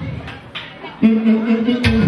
Hum, hum. hum, hum, hum.